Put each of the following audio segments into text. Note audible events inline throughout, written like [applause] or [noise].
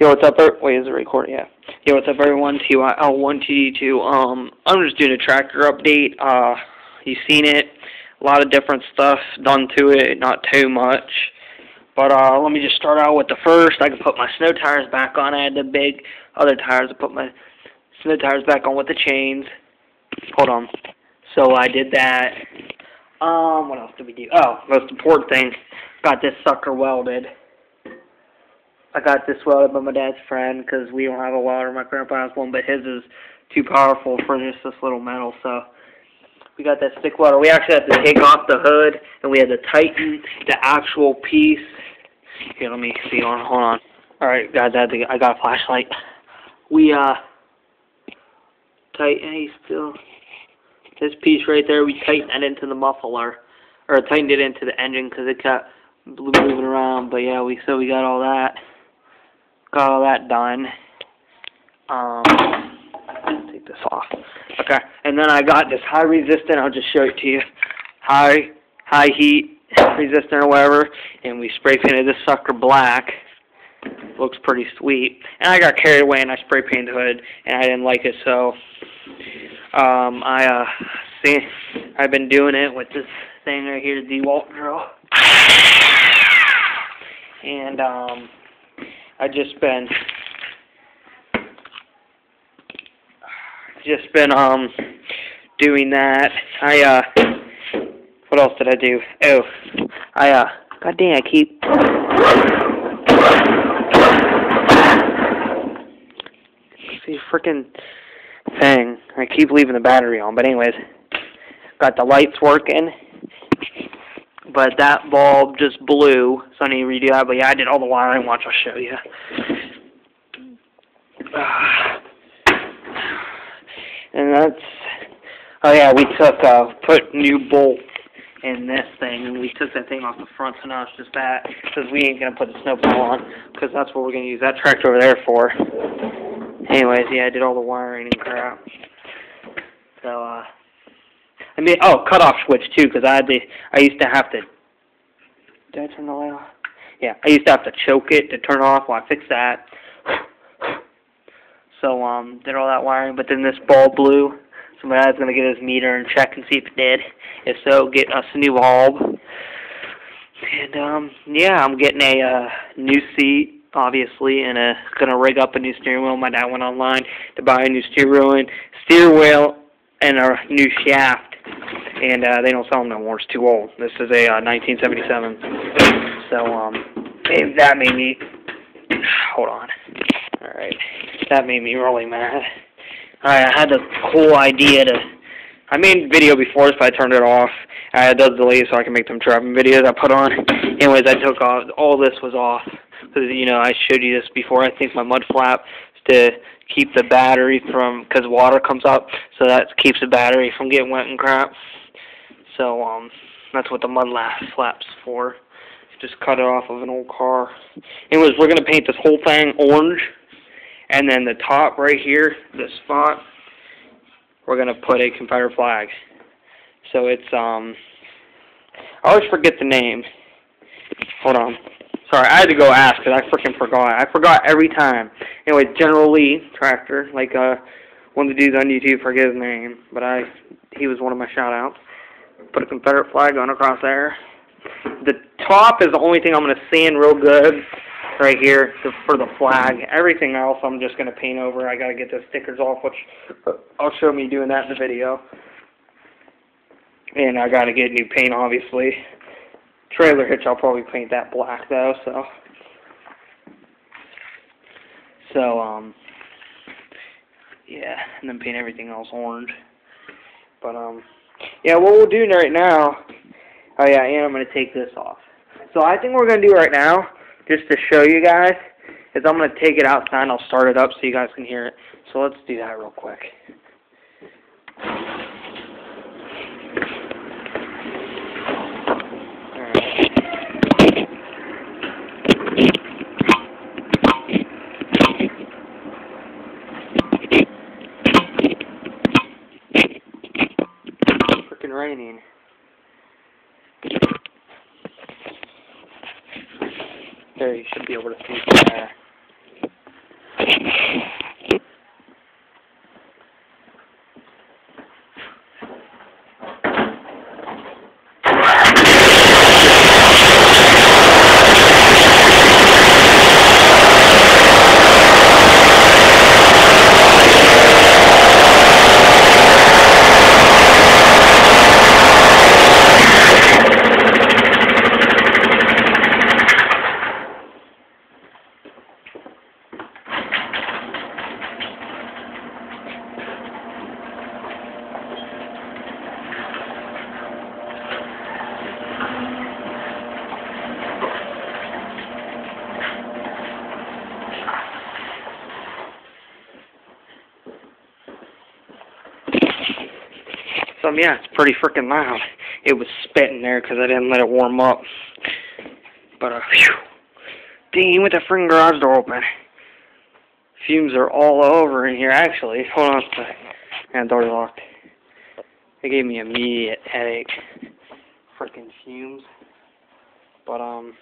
Yo, what's up? er- Wait, is it recording? Yeah. Yo, what's up, everyone? TYL12D2. Um, I'm just doing a tractor update. Uh, you've seen it. A lot of different stuff done to it, not too much. But uh, let me just start out with the first. I can put my snow tires back on. I had the big other tires. I put my snow tires back on with the chains. Hold on. So I did that. Um, what else did we do? Oh, most important thing. Got this sucker welded. I got this welded by my dad's friend because we don't have a welder. My grandpa has one, but his is too powerful for just this little metal. So we got that stick welder. We actually had to take off the hood and we had to tighten the actual piece. Here, let me see. Hold on. Hold on. All right, guys. I, to, I got a flashlight. We uh tighten. Hey, still this piece right there. We tightened that into the muffler, or tightened it into the engine because it got moving around. But yeah, we so we got all that. Got all that done. Um, take this off. Okay, and then I got this high resistant. I'll just show it to you. High, high heat resistant or whatever, and we spray painted this sucker black. Looks pretty sweet. And I got carried away and I spray painted the hood, and I didn't like it, so um, I uh, see, I've been doing it with this thing right here, the DeWalt drill, and um. I just been just been um doing that. I uh what else did I do? Oh, I uh god dang I keep see freaking thing. I keep leaving the battery on, but anyways, got the lights working but that bulb just blew, so I need to redo that. But yeah, I did all the wiring. Watch, I'll show you. [sighs] And that's, oh yeah, we took, uh, put new bolt in this thing, and we took that thing off the front, so now it's just that, because we ain't going to put the snowplow on, because that's what we're going to use that tractor over there for. Anyways, yeah, I did all the wiring and crap. So, uh, I mean, oh, cutoff switch too, because I had to. I used to have to. Did I turn the light off? Yeah, I used to have to choke it to turn off. Well, I fixed that. [sighs] So um, did all that wiring, but then this bulb blew. So my dad's gonna get his meter and check and see if it did. If so, get us a new bulb. And um, yeah, I'm getting a uh, new seat, obviously, and uh, gonna rig up a new steering wheel. My dad went online to buy a new steering wheel steering wheel and a new shaft and uh, they don't sell them no more. It's too old. This is a uh, 1977. So um, that made me. [sighs] Hold on. All right, that made me really mad. I had the cool idea to. I made video before this, but I turned it off. I had those delays so I can make them trapping videos I put on. Anyways, I took off. All this was off because you know I showed you this before. I think my mud flap to keep the battery from because water comes up, so that keeps the battery from getting wet and crap. So um, that's what the mud flaps for. Just cut it off of an old car. Anyways, we're gonna paint this whole thing orange, and then the top right here, this spot, we're gonna put a Confederate flag. So it's um, I always forget the name. Hold on. Sorry, I had to go ask because I freaking forgot. I forgot every time. Anyway, General Lee tractor, like uh, one of the dudes on YouTube, forget his name, but I he was one of my shout outs. Put a Confederate flag on across there. The top is the only thing I'm going to sand real good right here for the flag. Everything else I'm just going to paint over. I got to get the stickers off, which I'll show me doing that in the video. And I got to get new paint, obviously. Trailer hitch, I'll probably paint that black though. So, so um, yeah, and then paint everything else orange. But um, yeah, what we'll do right now. Oh yeah, and I'm gonna take this off. So I think what we're gonna do right now, just to show you guys, is I'm gonna take it outside and I'll start it up so you guys can hear it. So let's do that real quick. Raining. There, you should be able to see there. So yeah, it's pretty freaking loud. It was spitting there because I didn't let it warm up. But uh, phew. Dang, with the freaking garage door open. Fumes are all over in here, actually. Hold on a second. And door locked. It gave me immediate headache. Freaking fumes. But, um,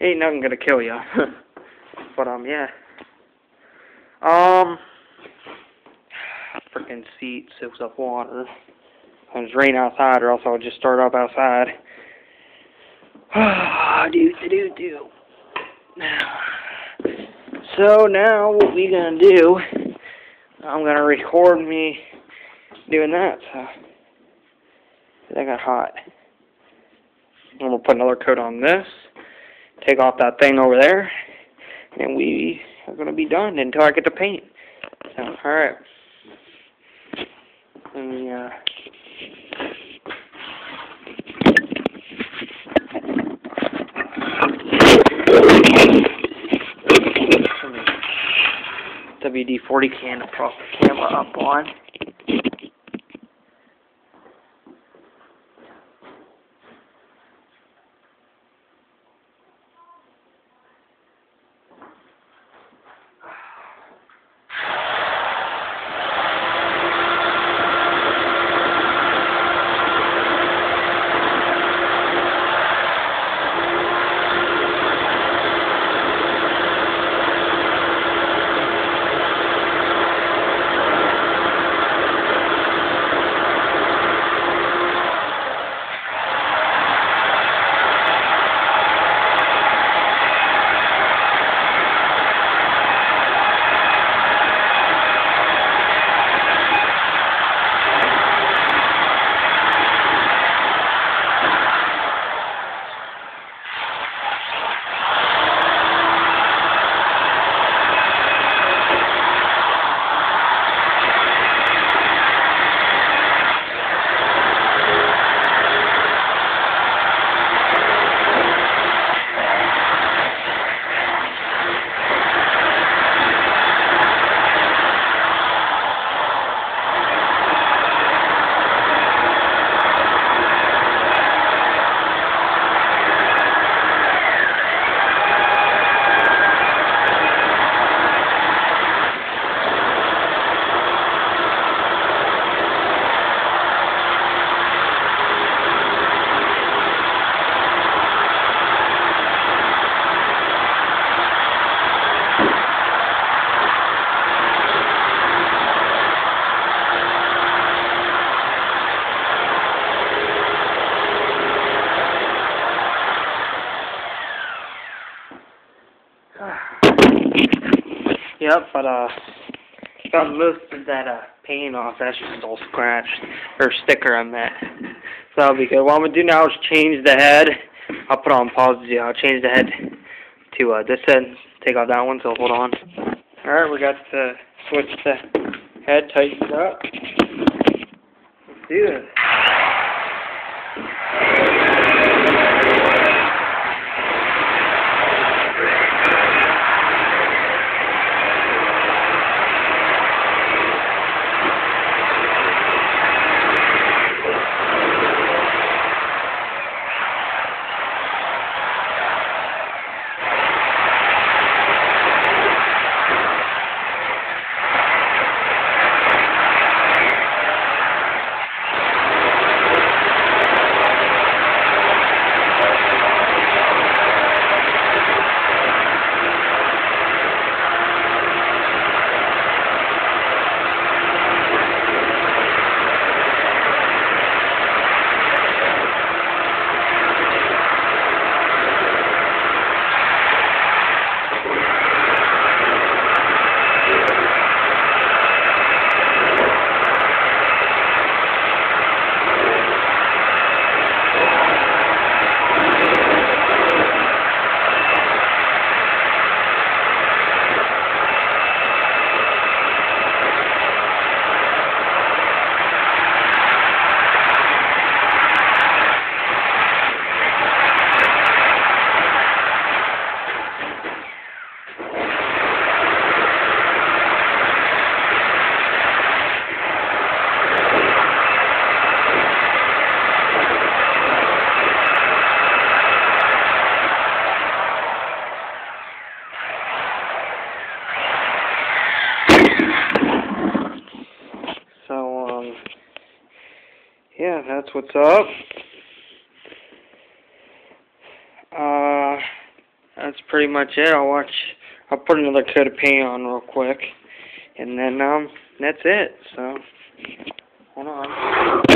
ain't nothing gonna kill ya. [laughs] but, um, yeah. Um, freaking seat soaks up water. And it's raining outside, or else I would just start up outside. Ah, [sighs] do do do do. So now what we gonna do? I'm gonna record me doing that. So that got hot. I'm gonna put another coat on this. Take off that thing over there, and we are gonna be done until I get the paint. So, all right. Let me uh. WD-40 can prop the camera up on. Yep, but uh, got most of that uh paint off. That's just all scratched or sticker on that. So that'll be good. What I'm gonna do now is change the head. I'll put on pause. Yeah, I'll change the head to uh this head. Take off that one. So hold on. All right, we got to switch the head, tighten up. Let's do this. That's what's up. Uh, that's pretty much it. I'll watch. I'll put another coat of paint on real quick, and then um, that's it. So, hold on.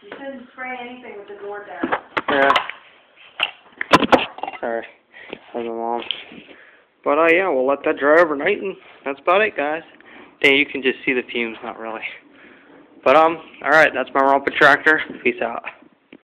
You shouldn't spray anything with the door down. Yeah. Sorry. How's my mom? But, uh, yeah, we'll let that dry overnight, and that's about it, guys. Yeah, you can just see the fumes, not really. But, um, alright, that's my Romper Tractor. Peace out.